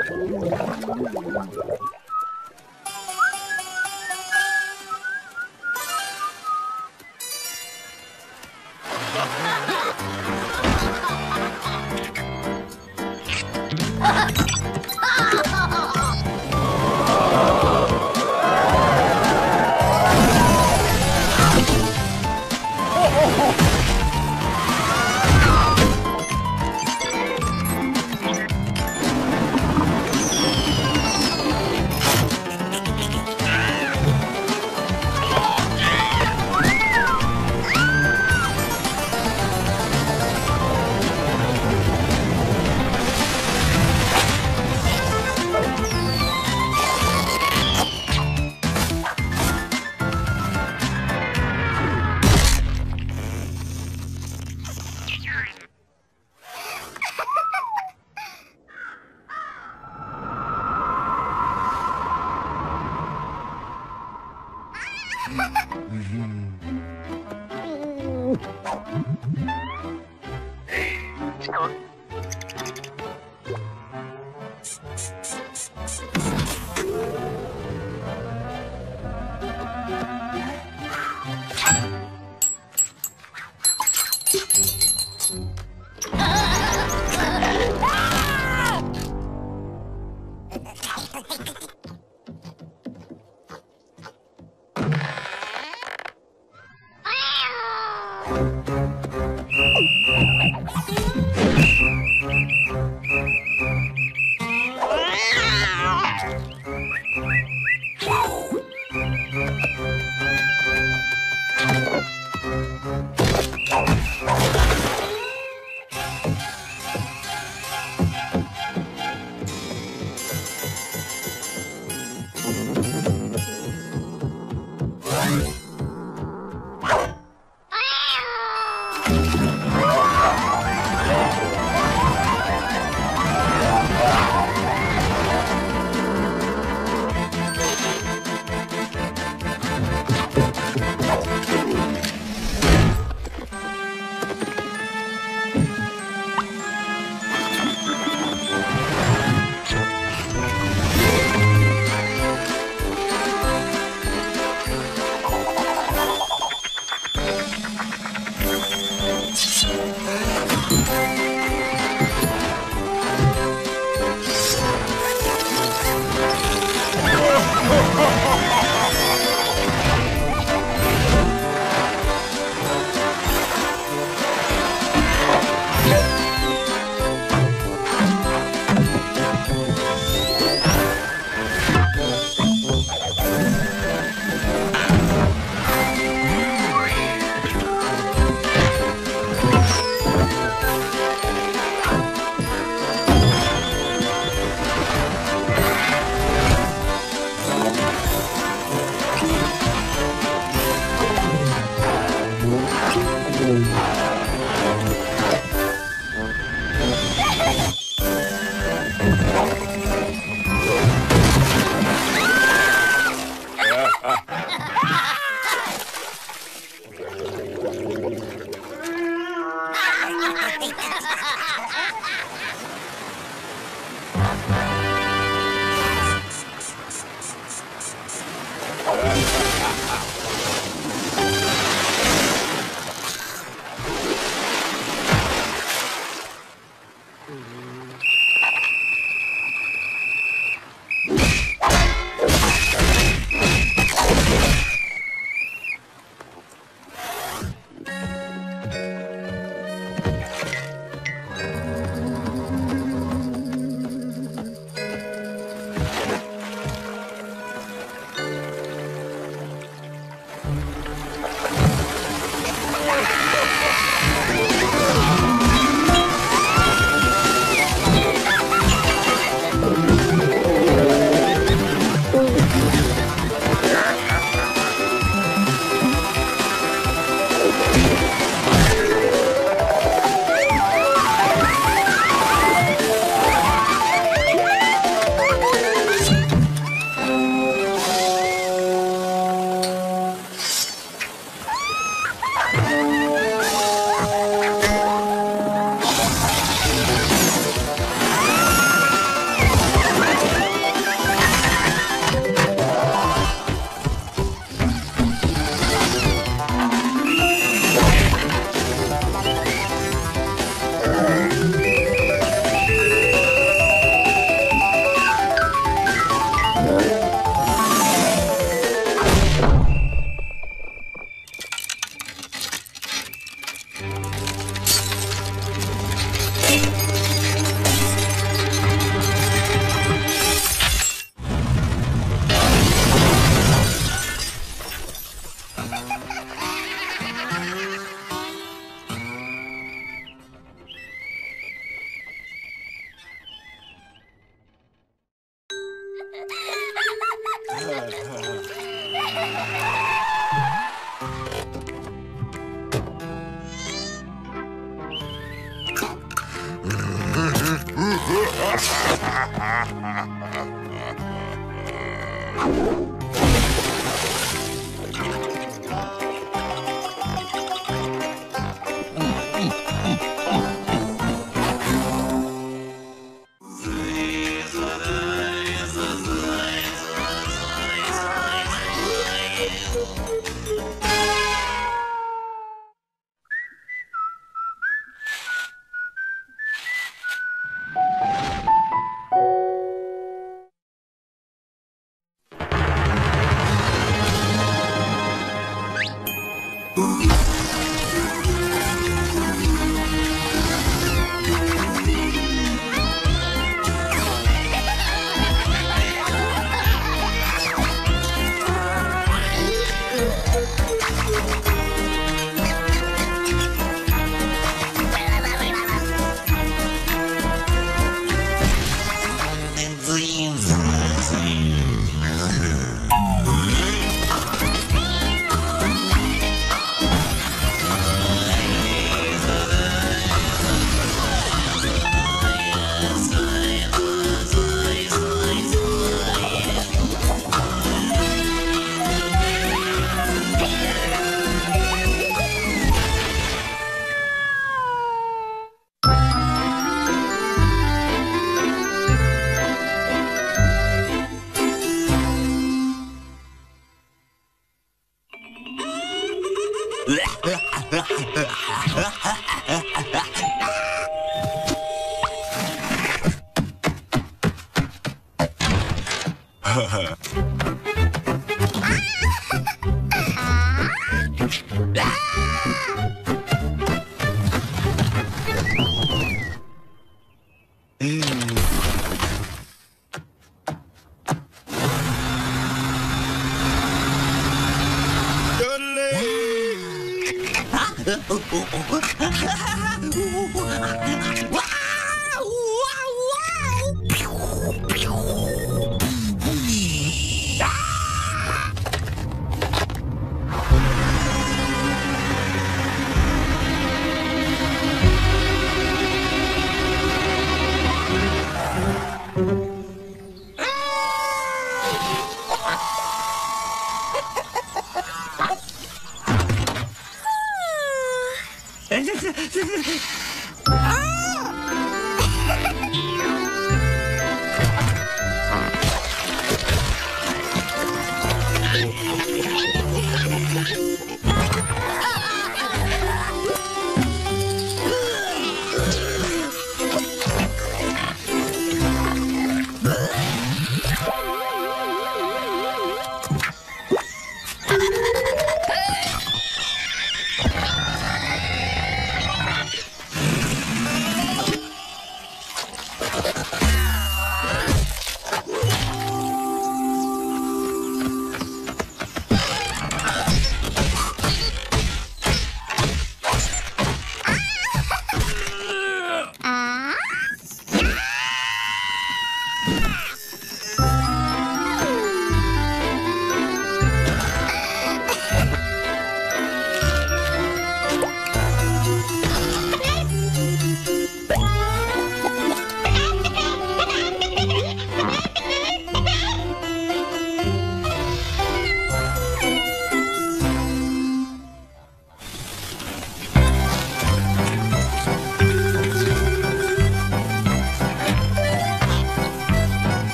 Thank you.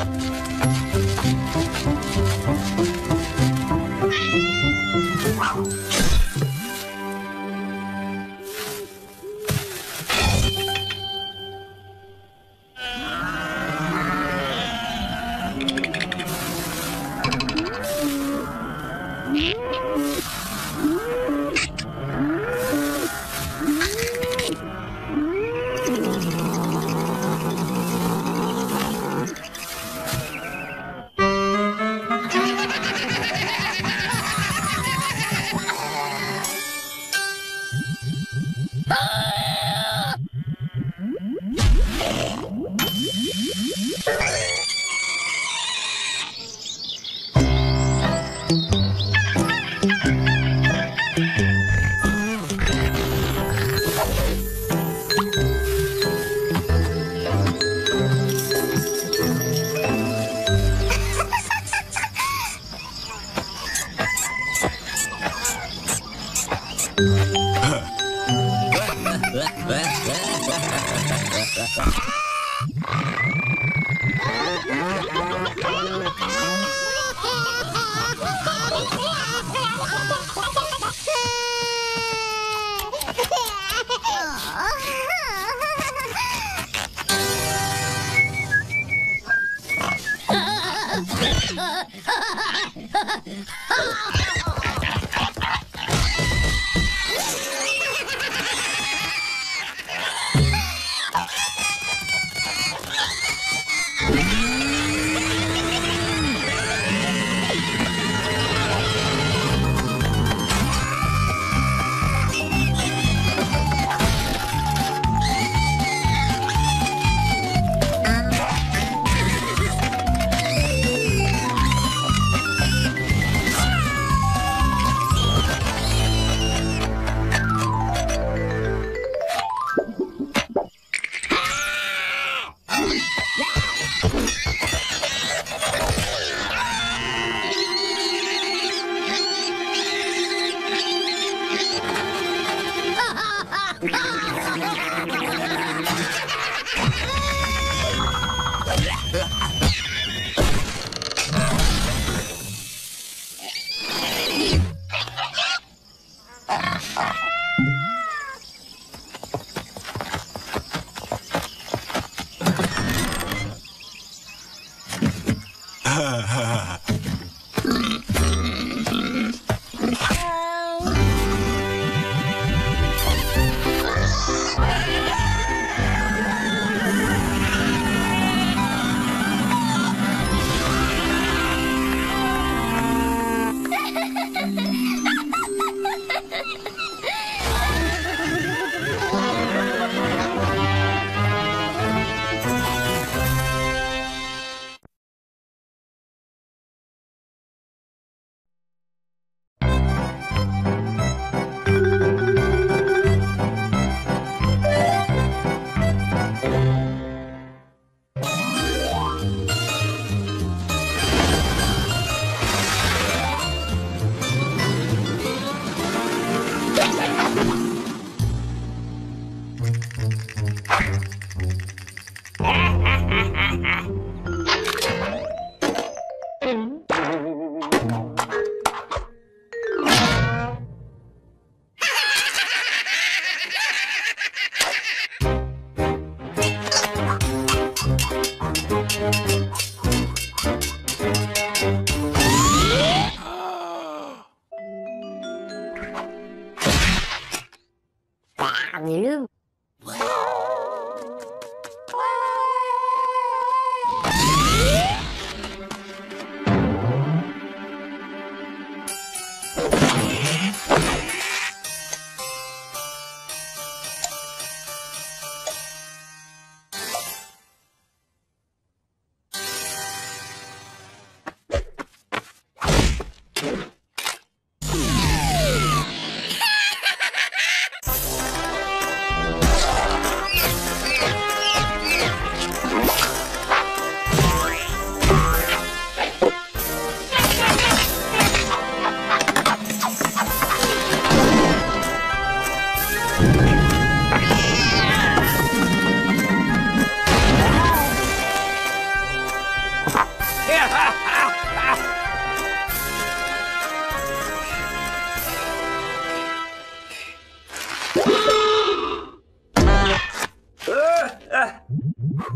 Bye.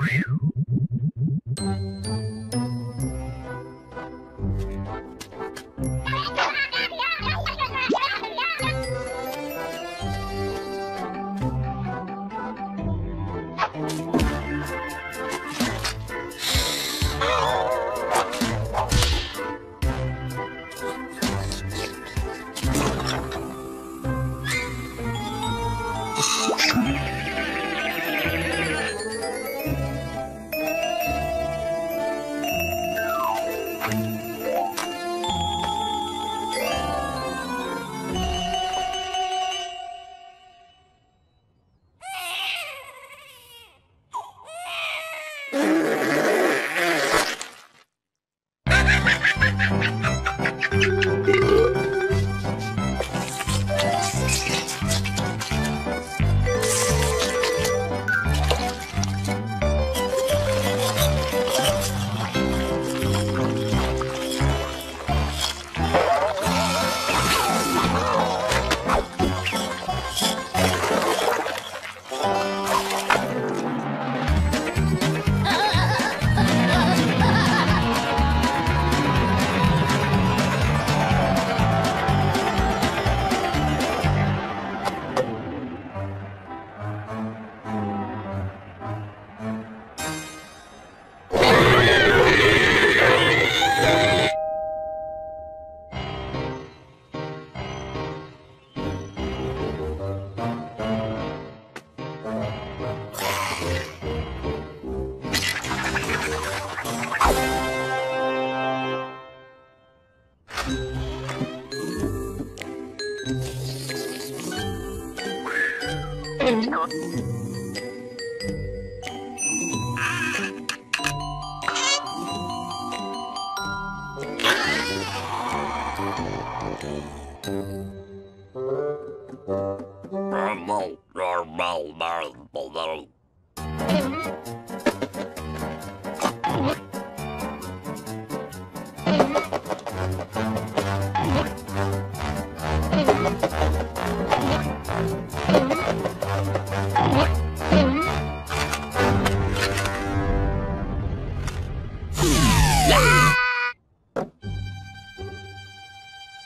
Whew!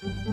Parle-le,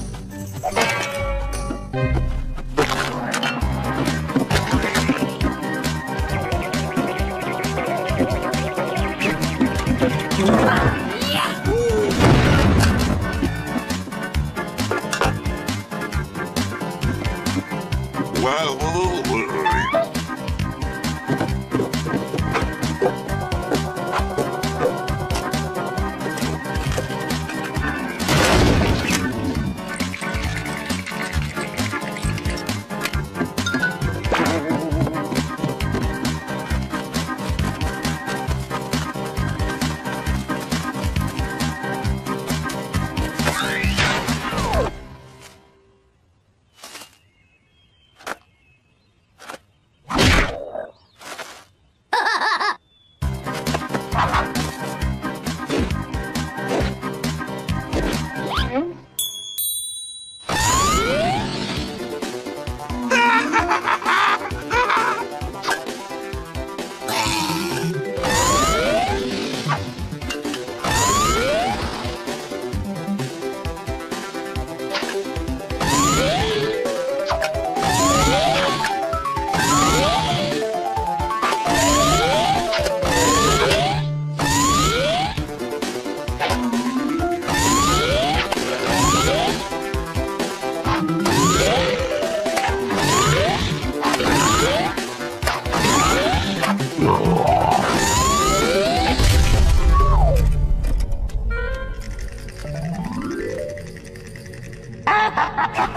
ha ha